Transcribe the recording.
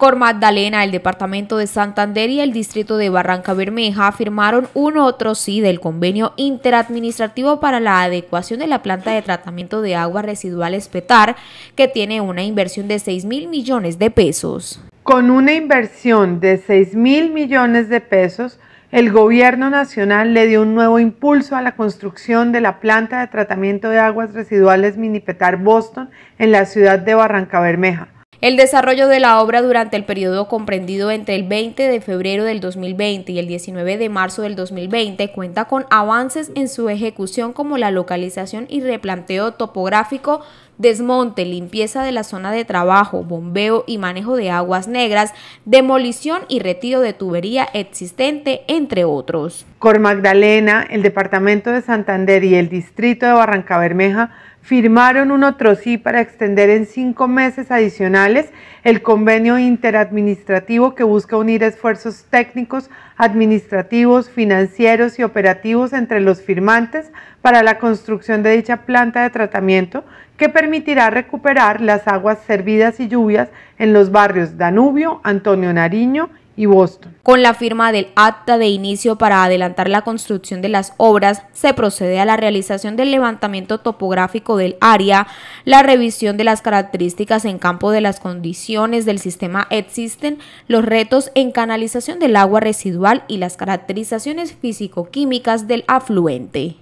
Cor Magdalena, el departamento de Santander y el distrito de Barranca Bermeja firmaron un otro sí del convenio interadministrativo para la adecuación de la planta de tratamiento de aguas residuales PETAR, que tiene una inversión de 6 mil millones de pesos. Con una inversión de 6 mil millones de pesos, el gobierno nacional le dio un nuevo impulso a la construcción de la planta de tratamiento de aguas residuales Minipetar Boston en la ciudad de Barranca Bermeja el desarrollo de la obra durante el periodo comprendido entre el 20 de febrero del 2020 y el 19 de marzo del 2020 cuenta con avances en su ejecución como la localización y replanteo topográfico, desmonte, limpieza de la zona de trabajo, bombeo y manejo de aguas negras, demolición y retiro de tubería existente, entre otros. Cor Magdalena, el Departamento de Santander y el Distrito de Barranca Bermeja firmaron un otro sí para extender en cinco meses adicionales el convenio interadministrativo que busca unir esfuerzos técnicos, administrativos, financieros y operativos entre los firmantes para la construcción de dicha planta de tratamiento que permitirá recuperar las aguas servidas y lluvias en los barrios Danubio, Antonio Nariño y Boston. Con la firma del acta de inicio para adelantar la construcción de las obras, se procede a la realización del levantamiento topográfico del área, la revisión de las características en campo de las condiciones del sistema existen, los retos en canalización del agua residual y las caracterizaciones físico-químicas del afluente.